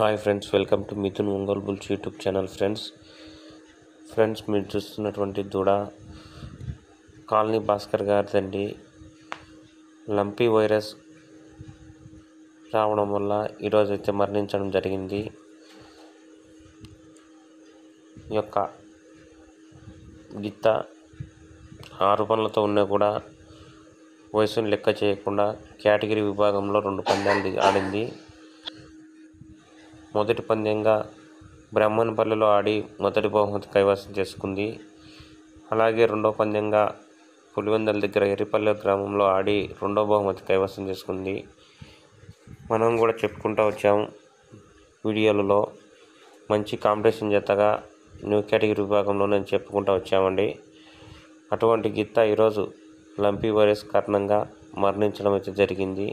Hi friends welcome to Mithun Ongole bulls YouTube channel friends. Friends మీరు చూస్తున్నటువంటి దూడ colony Bhaskar గారిదండి. లంపీ వైరస్ రావడం వల్ల ఈరోజు అయితే మరణించడం జరిగింది. ఈ యొక్క గిత్త ఆరు పనులతో ఉన్నా కూడా వయసును లెక్క చేయకుండా కేటగిరీ విభాగంలో రెండు పందాలు ఆడింది. మొదటి పందెంగా బ్రహ్మణపల్లిలో ఆడి మొదటి బహుమతి కైవసం చేసుకుంది. అలాగే రెండో పందెంగా పులివెందల దగ్గర ఎర్రిపల్లె గ్రామంలో ఆడి రెండో బహుమతి కైవసం చేసుకుంది. మనం కూడా చెప్పుకుంటూ వచ్చాం వీడియోలలో. మంచి కాంపిటీషన్ జతగా న్యూ కేటగిరీ విభాగంలో నేను చెప్పుకుంటూ వచ్చామండి. అటువంటి గిత్త ఈరోజు లంపీ వైరస్ కారణంగా మరణించడం అయితే జరిగింది.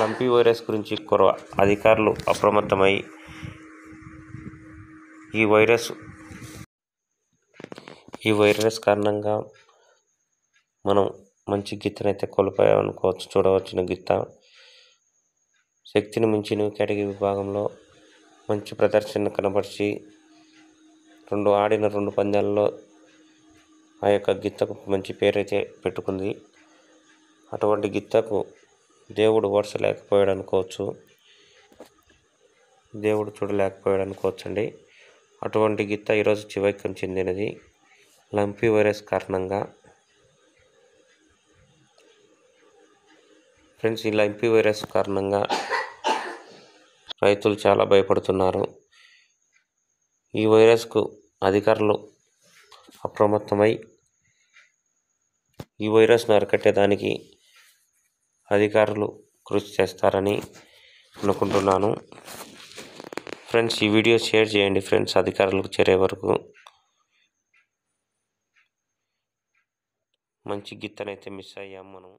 లంపి వైరస్ గురించి కొరవ అధికారులు అప్రమత్తమై ఈ వైరస్ ఈ వైరస్ కారణంగా మనం మంచి గిత్తనైతే కోల్పోయామనుకోవచ్చు చూడవచ్చిన గిత్త. శక్తిని మించిన కేటగిరీ విభాగంలో మంచి ప్రదర్శన కనబరిచి రెండు ఆడిన రెండు పందాల్లో ఆ యొక్క గిత్తకు మంచి పేరైతే పెట్టుకుంది. అటువంటి గిత్తకు దేవుడు ఓడ్చలేకపోయాడు అనుకోవచ్చు. దేవుడు చూడలేకపోయాడు అనుకోవచ్చు అండి అటువంటి గీత ఈరోజు చివైక్యం చెందినది. లంపీ వైరస్ కారణంగా. ఫ్రెండ్స్ ఈ లంపీ వైరస్ కారణంగా రైతులు చాలా భయపడుతున్నారు. ఈ వైరస్కు అధికారులు అప్రమత్తమై ఈ వైరస్ను అరికట్టేదానికి అధికారులు కృషి చేస్తారని అనుకుంటున్నాను. ఫ్రెండ్స్ ఈ వీడియో షేర్ చేయండి. ఫ్రెండ్స్ అధికారులకు చేరే వరకు మంచి గిత్తనైతే మిస్ అయ్యాం మనం.